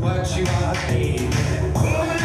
What you are, baby.